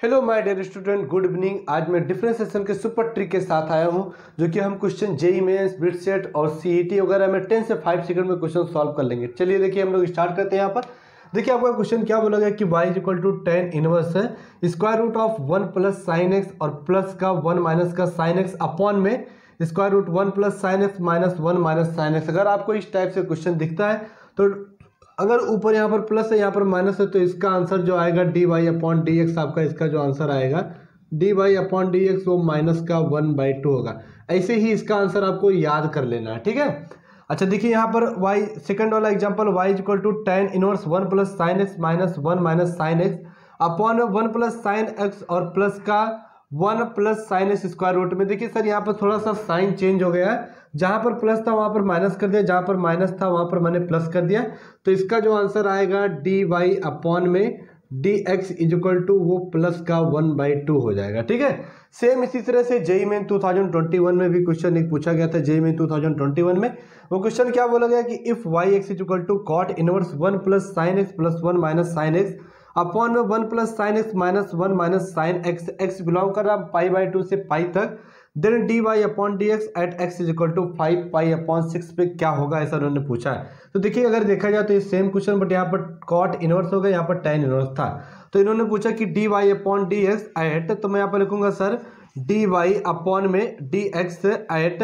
Hello my dear student good evening आज मैं differentiation के सुपर ट्रिक के साथ आया हूँ, जो कि हम question JEE Mains BITSAT और सीईटी वगैरह में टेन से फाइव सेकंड में क्वेश्चन सॉल्व कर लेंगे। चलिए देखिए हम लोग स्टार्ट करते हैं यहाँ पर। देखिए आपका क्वेश्चन क्या बोला गया कि y is equal to tan inverse है। Square root of one plus sine x और प्लस का वन माइनस का साइन एक्स अपॉन में square root one plus sine x minus one minus sine x अगर आपको इस टाइप से question दिखता है तो अगर ऊपर यहाँ पर प्लस है, यहाँ पर माइनस है तो इसका आंसर जो आएगा d y upon d x आपका इसका जो आंसर आएगा d y upon d x वो माइनस का वन बाई टू होगा। ऐसे ही इसका आंसर आपको याद कर लेना है ठीक है? अच्छा देखिए यहाँ पर y सेकंड वाला example y equal to tan inverse one plus sine x minus one minus sine x upon one plus sine x और प्लस का one plus sine x square root में। देखिए सर, यहाँ पर थोड़ा सा साइन चेंज हो गया है। जहाँ पर प्लस था, वहाँ पर माइनस कर दिया, जहाँ पर माइनस था, वहाँ पर मैंने प्लस कर दिया। तो इसका जो आंसर आएगा डी वाई अपॉन में d x is equal to वो प्लस का वन बाई टू हो जाएगा, ठीक है? सेम इसी तरह से जेई में 2021 में भी क्वेश्चन एक पूछा गया था जेई में 2021 में। वो क्वेश्चन क्या बोला गया कि if y x is equal to cot inverse one plus sine x plus one minus sine x upon में one plus sine x minus one minus sine x x belong कर रहा पाई बाई टू से pi तक। Then d y upon d x at x is equal to five pi upon six पे क्या होगा ऐसा उन्होंने पूछा है। तो देखिए, अगर देखा जाए तो ये सेम क्वेश्चन बट यहाँ पर कॉट इनवर्स होगा यहाँ पर टेन इनवर्स था। तो इन्होंने पूछा कि d y upon d x at तो मैं यहाँ पर लिखूँगा सर डी वाई अपॉन में d x at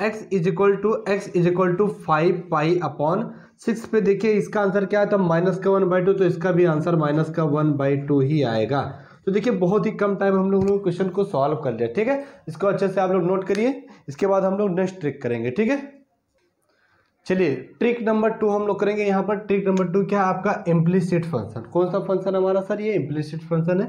x is equal to x is equal to five pi upon six पे. देखिए, इसका आंसर क्या आता माइनस का वन बाई टू तो इसका भी आंसर माइनस का वन बाई टू ही आएगा। तो देखिए, बहुत ही कम टाइम हम लोग ने क्वेश्चन को सॉल्व कर लिया, ठीक है? इसको अच्छे से आप लोग नोट करिए, इसके बाद हम लोग नेक्स्ट ट्रिक करेंगे, ठीक है? चलिए ट्रिक नंबर टू हम लोग करेंगे यहाँ पर। ट्रिक नंबर टू क्या है? आपका इम्प्लिसिट फ़ंक्शन कौन सा फ़ंक्शन हमारा सर ये इम्प्लिसिट फ़ंक्शन है।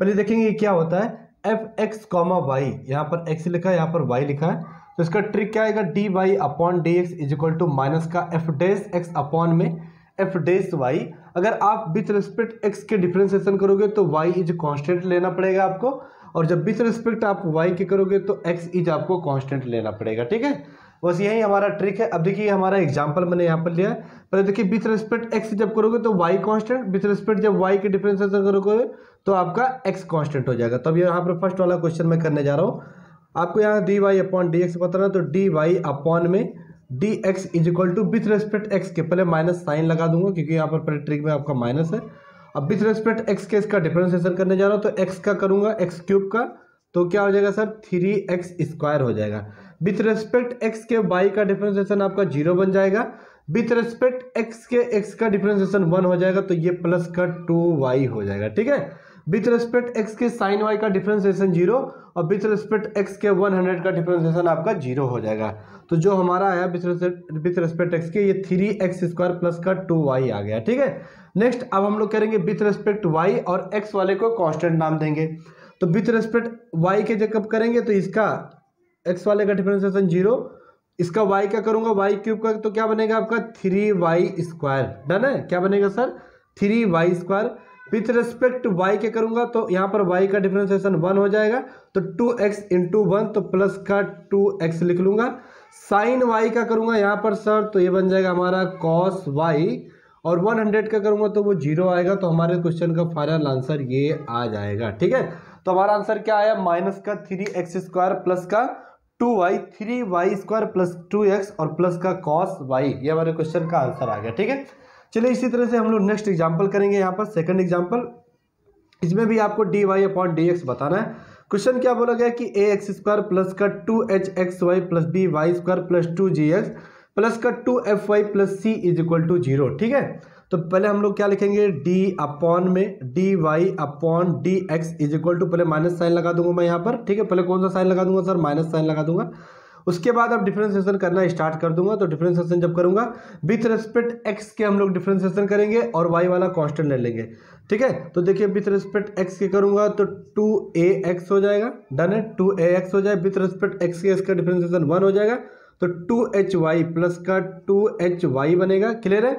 पहले देखेंगे ये क्या होता है। एफ़ एक्स कॉमा वाई यहाँ पर एक्स लिखा है, यहाँ पर वाई लिखा है। तो इसका ट्रिक क्या आएगा? D y upon d x is equal to minus का एफ़ डेस एक्स अपॉन में एफ़ डेस वाई, अगर आप विथ रिस्पेक्ट एक्स के डिफ्रेंसिएशन करोगे तो वाई इज़ कांस्टेंट लेना पड़ेगा आपको, और जब विथ रिस्पेक्ट आप वाई के करोगे तो एक्स इज़ आपको कांस्टेंट लेना पड़ेगा, ठीक है? बस यही हमारा ट्रिक है। अब देखिए हमारा एग्जांपल मैंने यहाँ पर लिया है। पहले देखिए विथ रिस्पेक्ट एक्स जब करोगे तो वाई कांस्टेंट विथ रिस्पेक्ट जब वाई के डिफ्रेंसिएशन करोगे तो आपका एक्स कांस्टेंट हो जाएगा। तब यहाँ पर फ़र्स्ट वाला क्वेश्चन मैं करने जा रहा हूँ। आपको यहाँ d y upon d x बताना तो डी वाई अपॉन में d x is equal to with respect x के पहले माइनस साइन लगा दूँगा, क्योंकि यहाँ पर पहले ट्रिक में आपका माइनस है। अब विथ रेस्पेक्ट एक्स के इसका डिफ्रेंसिएशन करने जा रहा हूँ तो एक्स का करूँगा एक्स क्यूब का तो क्या हो जाएगा सर? थ्री एक्स स्क्वायर हो जाएगा। विथ रेस्पेक्ट एक्स के वाई का डिफ्रेंसिएशन आपका ज़ीरो बन जाएगा। विथ रेस्पेक्ट एक्स के एक्स का डिफ्रेंसिएशन वन हो जाएगा तो ये प्लस का टू वाई हो जाएगा, ठीक है? विथ रेस्पेक्ट एक्स के साइन वाई का डिफ्रेंसिएशन ज़ीरो और विथ रेस्पेक्ट एक्स के वन हंड्रेड का डिफ्रेंसिएशन आपका ज़ीरो हो जाएगा। तो जो हमारा आया विथ रेस्पेक्ट एक्स के, ये थ्री एक्स स्क्वायर प्लस का टू वाई आ गया, ठीक है? नेक्स्ट, अब हम लोग करेंगे विथ रेस्पेक्ट वाई और एक्स वाले को कॉन्स्टेंट नाम देंगे। तो विथ रेस्पेक्ट वाई के जब करेंगे तो इसका एक्स वाले का डिफ्रेंसिएशन ज़ीरो, इसका वाई का करूँगा? वाई क्यूब का तो क्या बनेगा आपका? थ्री वाई स्क्वायर, डन है? क्या बनेगा sir? Three y square with respect y के करूँगा तो यहाँ पर वाई का डिफ्रेंसिएशन वन हो जाएगा तो टू एक्स इंटू वन तो प्लस का टू एक्स लिख लूँगा। साइन वाई का करूँगा यहाँ पर सर तो ये बन जाएगा हमारा कॉस वाई और वन हंड्रेड का करूँगा तो वो ज़ीरो आएगा तो हमारे क्वेश्चन का फाइनल आंसर ये आ जाएगा, ठीक है? तो हमारा आंसर क्या आया? माइनस का थ्री एक्स स्क्वायर प्लस का two y three y square plus two x और प्लस का कॉस वाई ये हमारे क्वेश्चन का आंसर आ गया, ठीक है? चलिए इसी तरह से हम लोग नेक्स्ट एग्ज़ाम्पल करेंगे यहाँ पर सेकंड एग्ज़ाम्पल इसमें भी आपको d y upon d x बताना है। क्वेश्चन क्या बोला गया कि ए एक्स स्क्वायर प्लस का two h x y plus b y square plus two g x plus का two f y plus c is equal to zero ठीक है? तो पहले हम लोग क्या लिखेंगे? डी अपॉन में d y upon d x is equal to पहले माइनस साइन लगा दूँगा मैं यहाँ पर, ठीक है? पहले कौन सा साइन लगा दूँगा सर माइनस साइन लगा दूँगा। उसके बाद अब डिफ्रेंसिएशन करना स्टार्ट कर दूँगा तो डिफ्रेंसिएशन जब करूँगा विथ रेस्पेक्ट एक्स के हम लोग डिफ्रेंसिएशन करेंगे और वाई वाला कांस्टेंट ले लेंगे। ठीक है? तो देखिए विथ रेस्पेक्ट एक्स के करूँगा तो टू ए एक्स हो जाएगा। डन है? टू ए एक्स हो जाए। विथ रेस्पेक्ट एक्स के इसका डिफ्रेंसिएशन वन हो जाएगा। तो टू एच वाई प्लस का टू एच वाई बनेगा। क्लियर है?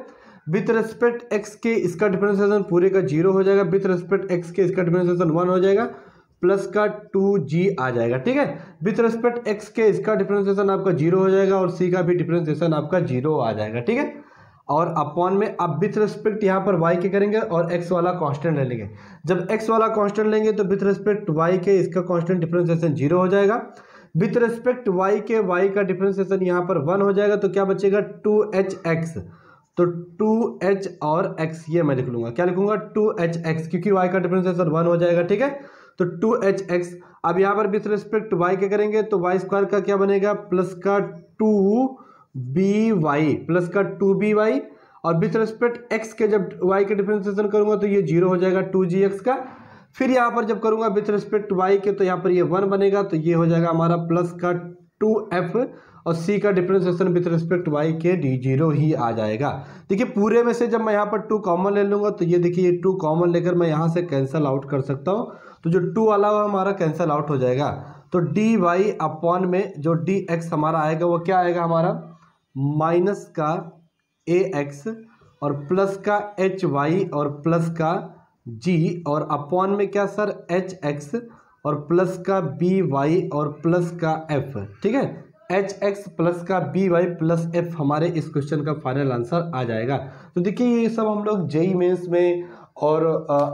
विथ रेस्पेक्ट एक्स के इसका डिफ्रेंसिएशन पूरे का ज़ीरो हो जाएगा। विथ रेस्पेक्ट एक्स के इसका डिफ्रेंसिएशन वन हो जाएगा। प्लस का टू जी आ जाएगा, ठीक है? विथ रेस्पेक्ट एक्स के इसका डिफ्रेंसिएशन आपका ज़ीरो हो जाएगा और सी का भी डिफ्रेंसिएशन आपका ज़ीरो आ जाएगा, ठीक है? और अपॉन में अब विथ रेस्पेक्ट यहाँ पर वाई के करेंगे और एक्स वाला कांस्टेंट ले लेंगे। जब एक्स वाला कांस्टेंट लेंगे तो विथ रेस्पेक्ट वाई के इसका कांस्टेंट डिफ्रेंसिएशन ज़ीरो हो जाएगा। विथ रेस्पेक्ट वाई के वाई का डिफ्रेंसिएशन यहाँ पर वन हो जाएगा तो क्या बचेगा? टू एच एक्स तो टू एच और एक्स ये मैं लिख लूँगा। क्या लिखूँगा? टू एच एक्स क्योंकि वाई का डिफ्रेंसिएशन वन हो जाएगा, ठीक है? तो टू एच एक्स, अब यहाँ पर विथ रिस्पेक्ट वाई के करेंगे तो वाई स्क्वायर का क्या बनेगा? प्लस का टू बी वाई प्लस का टू बी वाई, और विथ रिस्पेक्ट एक्स के जब वाई के डिफ्रेंसिएशन करूँगा तो ये ज़ीरो हो जाएगा टू जी एक्स का। फिर यहाँ पर जब करूँगा विथ रिस्पेक्ट वाई के तो यहाँ पर ये वन बनेगा तो ये हो जाएगा हमारा प्लस का टू एफ़ और सी का डिफ्रेंसिएशन विथ रिस्पेक्ट वाई के डी ज़ीरो ही आ जाएगा। देखिए, पूरे में से जब मैं यहाँ पर टू कॉमन ले लूँगा तो ये देखिए, ये टू कॉमन लेकर मैं यहाँ से कैंसिल आउट कर सकता हूँ। तो जो टू वाला हुआ, हमारा कैंसिल आउट हो जाएगा। तो डी वाई अपॉन में जो डी एक्स हमारा आएगा, वो क्या आएगा हमारा? माइनस का ए एक्स और प्लस का एच वाई और प्लस का जी और अपॉन में क्या, सर? एच एक्स और प्लस का बी वाई और प्लस का एफ़। ठीक है? एच एक्स प्लस का बी वाई प्लस एफ़ हमारे इस क्वेश्चन का फाइनल आंसर आ जाएगा। तो देखिए, ये सब हम लोग जेई मेंस में और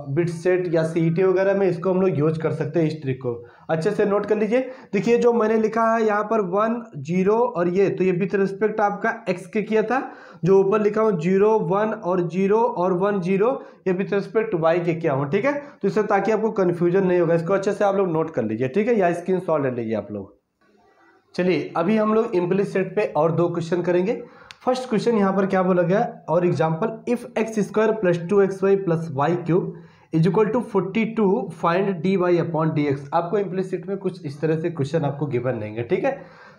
बिट सेट या सी e वगैरह में इसको हम लोग यूज़ कर सकते हैं इस ट्रिक को। अच्छे से नोट कर लीजिए। देखिए, जो मैंने लिखा है यहाँ पर वन ज़ीरो और ये तो ये विथ रिस्पेक्ट आपका एक्स के किया था। जो ऊपर लिखा हूँ ज़ीरो वन और ज़ीरो और वन ज़ीरो ये विथ रिस्पेक्ट वाई के किया हूँ, ठीक है? तो इससे ताकि आपको कन्फ्यूज़न नहीं होगा। इसको अच्छे से आप लोग नोट कर लीजिए, ठीक है? या स्क्रीन ले लीजिए आप लोग। चलिए, अभी हम लोग इम्प्लिस सेट पे और दो क्वेश्चन करेंगे। फ़र्स्ट क्वेश्चन यहाँ पर क्या बोला गया? और example if x square plus two x y plus y cube is equal to forty two find d y upon d x आपको इम्प्लिसिट में कुछ इस तरह से क्वेश्चन आपको गिवन रहेंगे ठीक है?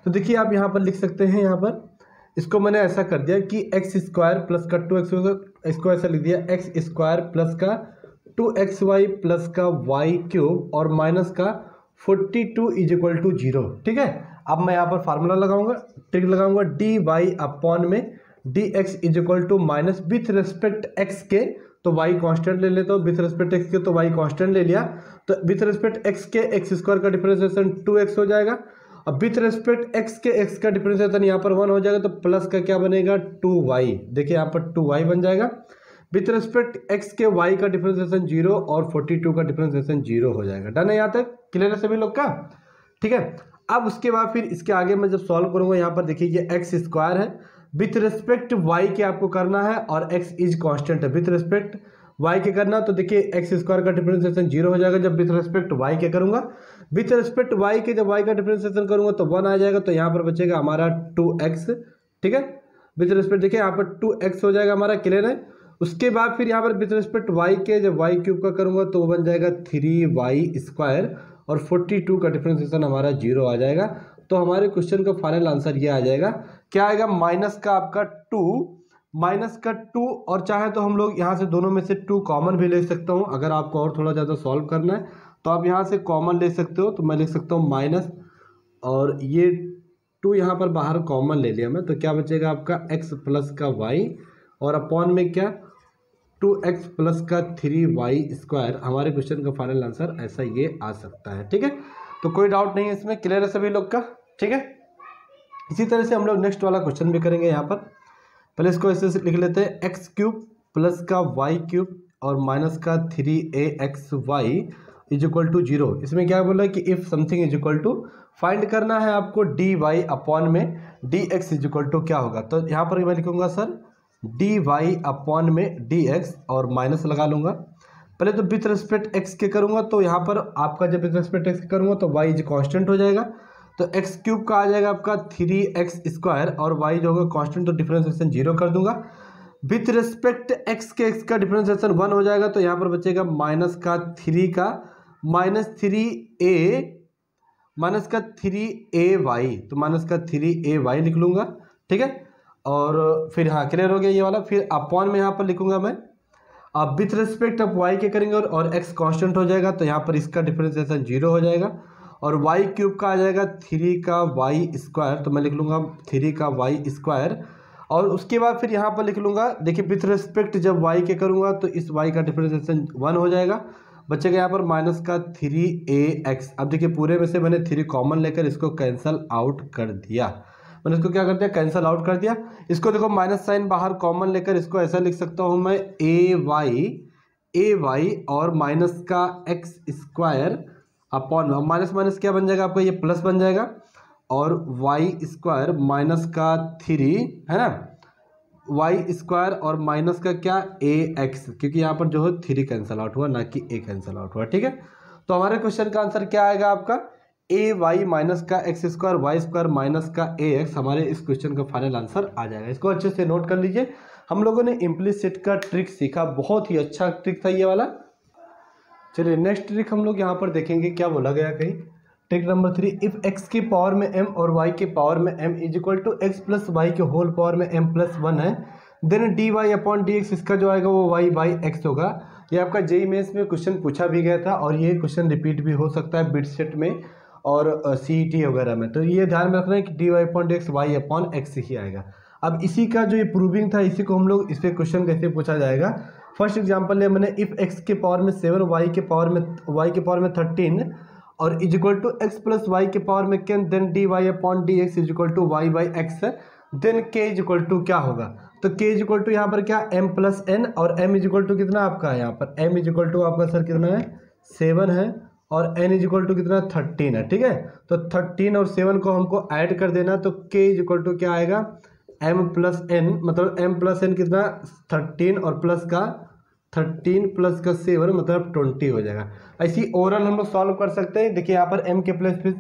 तो देखिए आप यहाँ पर लिख सकते हैं यहाँ पर। इसको मैंने ऐसा कर दिया कि एक्स स्क्वायर प्लस का टू एक्स इसको ऐसा लिख दिया एक्स स्क्वायर प्लस का टू एक्स वाई प्लस का वाई क्यूब और माइनस का forty two is equal to zero ठीक है? अब मैं यहाँ पर फार्मूला लगाऊँगा ट्रिक लगाऊँगा डी वाई अपॉन में d x is equal to minus with respect x के तो वाई कांस्टेंट ले लेता हूँ विथ रिस्पेक्ट एक्स के तो वाई कांस्टेंट ले लिया तो विथ रिस्पेक्ट एक्स के एक्स स्क्वायर का डिफरेंशिएशन टू एक्स हो जाएगा अब विथ रिस्पेक्ट एक्स के एक्स का डिफरेंशिएशन यहाँ पर वन हो जाएगा तो प्लस का क्या बनेगा टू वाई देखिए यहाँ पर टू वाई बन जाएगा विथ रिस्पेक्ट एक्स के वाई का डिफरेंशिएशन ज़ीरो और फोर्टी टू का डिफरेंशिएशन ज़ीरो हो जाएगा डन है यहाँ तक क्लियर है सभी लोग का? ठीक है अब उसके बाद फिर इसके आगे मैं जब सॉल्व करूँगा, यहाँ पर देखिए ये एक्स स्क्वायर है। विथ रिस्पेक्ट वाई के आपको करना है और एक्स इज़ कॉन्स्टेंट है। विथ रिस्पेक्ट वाई के करना तो देखिए एक्स स्क्वायर का डिफ्रेंसिएशन ज़ीरो हो जाएगा जब विथ रिस्पेक्ट वाई के करूँगा। विथ रिस्पेक्ट वाई के जब वाई का डिफ्रेंसिएशन करूँगा तो वन आ जाएगा तो यहाँ पर बचेगा हमारा टू एक्स ठीक है? विथ रिस्पेक्ट देखिए यहाँ पर टू एक्स हो जाएगा हमारा क्लियर है? उसके बाद फिर यहाँ पर विथ रिस्पेक्ट वाई के जब वाई क्यूब का करूँगा तो वो बन जाएगा थ्री वाई स्क्वायर और 42 का डिफ्रेंसिएशन हमारा ज़ीरो आ जाएगा तो हमारे क्वेश्चन का फाइनल आंसर ये आ जाएगा। क्या आएगा? माइनस का आपका टू माइनस का टू और चाहे तो हम लोग यहाँ से दोनों में से टू कॉमन भी ले सकता हूँ। अगर आपको और थोड़ा ज़्यादा सॉल्व करना है तो आप यहाँ से कॉमन ले सकते हो तो मैं लिख सकता हूँ माइनस और ये टू यहाँ पर बाहर कॉमन ले लिया मैं तो क्या बचेगा आपका? एक्स प्लस का वाई और अपॉन में क्या? टू एक्स प्लस का थ्री वाई स्क्वायर, हमारे क्वेश्चन का फाइनल आंसर ऐसा ये आ सकता है, ठीक है? तो कोई डाउट नहीं है इसमें क्लियर है सभी लोग का, ठीक है? इसी तरह से हम लोग नेक्स्ट वाला क्वेश्चन भी करेंगे यहाँ पर। पहले इसको ऐसे लिख लेते हैं एक्स क्यूब प्लस का वाई क्यूब और माइनस का three a x y is equal to zero इसमें क्या बोला है कि if something is equal to find करना है आपको डी वाई अपॉन में d x is equal to क्या होगा? तो यहाँ पर मैं लिखूँगा सर डी वाई अपॉन में डी एक्स और माइनस लगा लूँगा। पहले तो विथ रेस्पेक्ट एक्स के करूँगा तो यहाँ पर आपका जब विथ रेस्पेक्ट एक्स के करूँगा तो वाई इज़ कॉन्स्टेंट हो जाएगा। तो एक्स क्यूब का आ जाएगा आपका थ्री एक्स स्क्वायर और वाई जो होगा कॉन्स्टेंट तो डिफ्रेंसिएशन ज़ीरो कर दूँगा। विथ रेस्पेक्ट एक्स के एक्स का डिफ्रेंसिएशन वन हो जाएगा तो यहाँ पर बचेगा माइनस का थ्री का। माइनस थ्री ए माइनस का थ्री ए वाई तो माइनस का थ्री ए वाई लिख लूँगा। ठीक है? और फिर हाँ क्लियर हो गया ये वाला फिर अपॉन में यहाँ पर लिखूँगा मैं। अब विथ रिस्पेक्ट ऑफ़ वाई के करेंगे और, एक्स कांस्टेंट हो जाएगा तो यहाँ पर इसका डिफ्रेंसिएशन ज़ीरो हो जाएगा। और वाई क्यूब का आ जाएगा थ्री का वाई स्क्वायर तो मैं लिख लूँगा थ्री का वाई स्क्वायर और उसके बाद फिर यहाँ पर लिख लूँगा देखिए विथ रिस्पेक्ट जब वाई के करूँगा तो इस वाई का डिफ्रेंसिएशन वन हो जाएगा। बच्चे का यहाँ पर माइनस का थ्री ए एक्स अब देखिए पूरे में से मैंने थ्री कॉमन लेकर इसको कैंसल आउट कर दिया। मैंने इसको क्या कर दिया? कैंसिल आउट कर दिया। इसको देखो माइनस साइन बाहर कॉमन लेकर इसको ऐसा लिख सकता हूँ मैं ए वाई ए वाई और माइनस का x square upon minus minus क्या बन जाएगा आपका? ये प्लस बन जाएगा। और वाई स्क्वायर माइनस का थ्री है ना? वाई स्क्वायर और माइनस का क्या? ए एक्स क्योंकि यहाँ पर जो है थ्री कैंसिल आउट हुआ, ना कि ए कैंसिल आउट हुआ, ठीक है? तो हमारे क्वेश्चन का आंसर क्या आएगा आपका? ए वाई माइनस का x square y square minus का ए एक्स हमारे इस क्वेश्चन का फाइनल आंसर आ जाएगा। इसको अच्छे से नोट कर लीजिए। हम लोगों ने इम्प्लीसिट का ट्रिक सीखा। बहुत ही अच्छा ट्रिक था ये वाला। चलिए नेक्स्ट ट्रिक हम लोग यहाँ पर देखेंगे क्या बोला गया कहीं। Trick number three if x की पावर में एम और वाई के पावर में m is equal to x plus y के होल पावर में एम प्लस वन है then d y upon d x इसका जो आएगा वो वाई बाई एक्स होगा। ये आपका जेई मेन्स में क्वेश्चन पूछा भी गया था और ये क्वेश्चन रिपीट भी हो सकता है बिट सेट में। और सी टी वगैरह में। तो ये ध्यान में रखना है कि d y upon d x y upon x ही आएगा। अब इसी का जो ये प्रूविंग था, इसी को हम लोग इस पर क्वेश्चन कैसे पूछा जाएगा। फ़र्स्ट एग्ज़ाम्पल लिया मैंने इफ़ एक्स के पावर में सेवन वाई के पावर में वाई के पावर में थर्टीन और is equal to x plus y के पावर में can then d y upon d x is equal to y by x then k is equal to क्या होगा? तो के इज़ इक्वल टू यहाँ पर क्या? एम प्लस एन और एम इज़ इक्वल टू कितना आपका है यहाँ पर? एम इज़ इक्वल टू आपका सर कितना है? सेवन है। और एन इज़ इक्वल टू कितना? थर्टीन है, ठीक है? तो थर्टीन और सेवन को हमको ऐड कर देना तो के इज़ इक्वल टू क्या आएगा? एम प्लस एन मतलब एम प्लस एन कितना? थर्टीन और प्लस का थर्टीन प्लस का सेवन मतलब ट्वेंटी हो जाएगा। ऐसी ओवरऑल हम लोग सॉल्व कर सकते हैं। देखिए, यहाँ पर एम के प्लस पे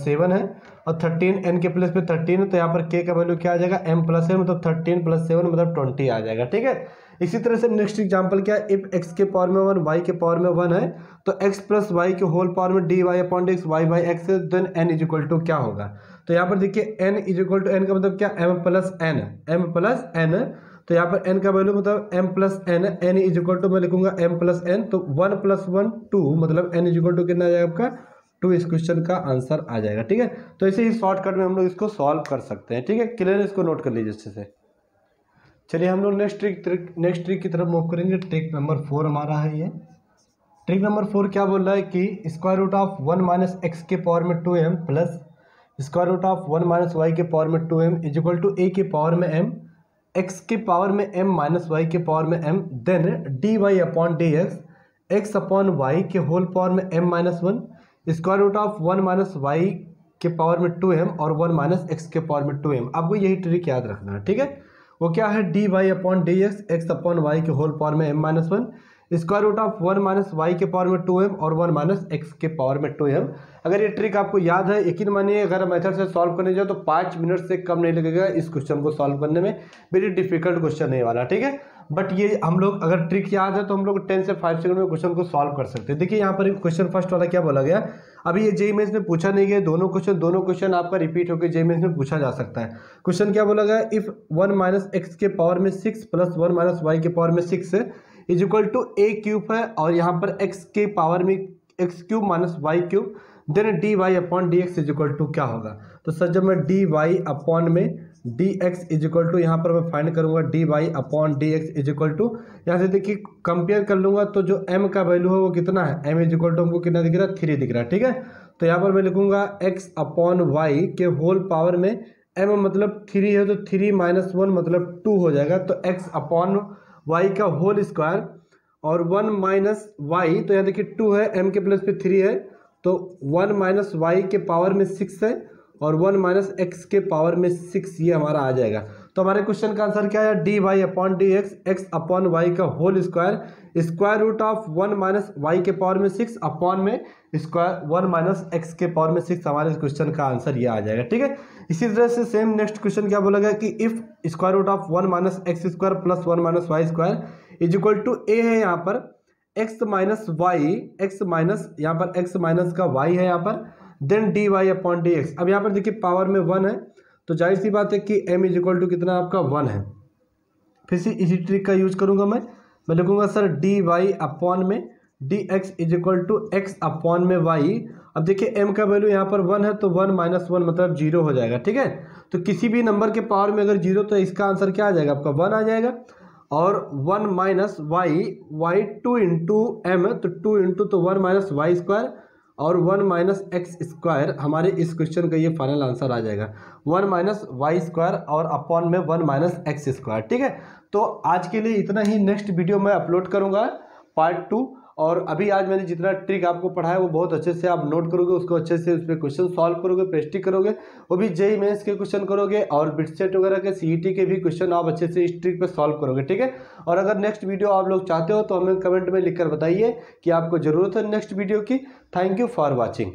सेवन है और थर्टीन एन के प्लस पे थर्टीन है तो यहाँ पर के का वैल्यू क्या आ जाएगा? एम प्लस है मतलब थर्टीन प्लस सेवन मतलब ट्वेंटी आ जाएगा, ठीक है? इसी तरह से नेक्स्ट एग्ज़ाम्पल क्या है? इफ़ एक्स के पावर में वन वाई के पावर में वन है तो एक्स प्लस वाई के होल पावर में d y upon x y by x then n is equal to क्या होगा? तो यहाँ पर देखिए n is equal to n का मतलब क्या? M plus n m plus n तो यहाँ पर एन का वैल्यू मतलब m plus n n is equal to मैं लिखूँगा एम प्लस एन तो वन प्लस वन टू मतलब एन इज़ इक्वल टू कितना आ जाएगा आपका? टू इस क्वेश्चन का आंसर आ जाएगा, ठीक है? तो ऐसे ही शॉर्टकट में हम लोग इसको सॉल्व कर सकते हैं, ठीक है? क्लियर इसको नोट कर लीजिए अच्छे से। चलिए हम लोग next trick trick next trick की तरफ़ मूव करेंगे। ट्रिक नंबर फोर हमारा है ये। ट्रिक नंबर फोर क्या बोल रहा है कि square root of one minus x के पावर में two m plus square root of one minus y के पावर में two m is equal to a के पावर में एम एक्स के पावर में एम माइनस वाई के पावर में m then d y upon d x x upon y के whole power में m minus one square root of one minus y के power में टू एम और one minus x के power में two m आपको यही ट्रिक याद रखना है, ठीक है? वो क्या है? D y upon d x x upon y के होल पावर में m minus one square root of one minus y के पावर में टू एम और वन माइनस एक्स के पावर में टू एम अगर ये ट्रिक आपको याद है, यकीन मानिए, अगर मेथड से सॉल्व करने जाओ तो पाँच मिनट से कम नहीं लगेगा इस क्वेश्चन को सॉल्व करने में। वेरी डिफ़िकल्ट क्वेश्चन नहीं वाला, ठीक है? बट ये हम लोग, अगर ट्रिक याद है तो हम लोग टेन से फाइव सेकंड में क्वेश्चन को सॉल्व कर सकते हैं। देखिए यहाँ पर क्वेश्चन फ़र्स्ट वाला क्या बोला गया? अभी ये जेई मेन्स में पूछा नहीं गया, दोनों क्वेश्चन दोनों क्वेश्चन आपका रिपीट होकर जेई मेन्स में पूछा जा सकता है। क्वेश्चन क्या बोला गया? इफ़ वन माइनस एक्स के पावर में six plus one minus y के पावर में six is equal to a cube है, और यहाँ पर एक्स के पावर में x cube minus y cube then d y upon d x is equal to क्या होगा? तो सर जब मैं डी वाई अपॉन में d x is equal to यहाँ पर मैं फाइंड करूँगा d y upon d x is equal to यहाँ से देखिए कंपेयर कर लूँगा तो जो एम का वैल्यू है वो कितना है? एम इज़ इक्वल टू हमको कितना दिख रहा है? थ्री दिख रहा है, ठीक है? तो यहाँ पर मैं लिखूँगा एक्स अपॉन वाई के होल पावर में एम मतलब थ्री है तो थ्री माइनस वन मतलब टू हो जाएगा। तो एक्स अपॉन वाई का होल स्क्वायर और वन माइनस वाई तो यहाँ देखिए टू है एम के प्लस पे थ्री है तो वन माइनस वाई के पावर में सिक्स है। और वन माइनस एक्स के पावर में सिक्स, ये हमारा आ जाएगा। तो हमारे क्वेश्चन का आंसर क्या है? D y upon d x x upon y का whole square square root of one minus y के पावर में सिक्स अपॉन में स्क्वायर, वन माइनस एक्स के पावर में सिक्स, हमारे क्वेश्चन का आंसर ये आ जाएगा, ठीक है? इसी तरह से सेम नेक्स्ट क्वेश्चन क्या बोला गया कि if square root of one minus x square plus one minus y square is equal to a है यहाँ पर, x minus y, x minus, यहाँ पर एक्स माइनस का वाई है यहाँ पर then d y upon d x अब यहाँ पर देखिए पावर में वन है तो ज़ाहिर सी बात है कि एम इज़ इक्वल टू कितना आपका वन है। फिर से इसी ट्रिक का यूज़ करूँगा मैं। मैं लिखूँगा सर डी वाई अपॉन में d x is equal to x upon में वाई अब देखिए एम का वैल्यू यहाँ पर वन है तो वन माइनस वन मतलब ज़ीरो हो जाएगा, ठीक है? तो किसी भी नंबर के पावर में अगर ज़ीरो तो इसका आंसर क्या आ जाएगा? आपका वन आ जाएगा। और one minus y y two into m तो टू इंटू तो वन माइनस वाई स्क्वायर और वन माइनस एक्स स्क्वायर, हमारे इस क्वेश्चन का ये फाइनल आंसर आ जाएगा। वन माइनस वाई स्क्वायर और अपॉन में वन माइनस एक्स स्क्वायर, ठीक है? तो आज के लिए इतना ही। नेक्स्ट वीडियो मैं अपलोड करूँगा पार्ट टू और अभी आज मैंने जितना ट्रिक आपको पढ़ाया, वो बहुत अच्छे से आप नोट करोगे, उसको अच्छे से उस पर क्वेश्चन सॉल्व करोगे प्रेस्टिक करोगे, वो भी जेई मेन्स के क्वेश्चन करोगे और बिटसेट वगैरह के सीईटी के भी क्वेश्चन आप अच्छे से इस ट्रिक पर सॉल्व करोगे, ठीक है? और अगर नेक्स्ट वीडियो आप लोग चाहते हो तो हमें कमेंट में लिखकर बताइए कि आपको ज़रूरत है नेक्स्ट वीडियो की। Thank you for watching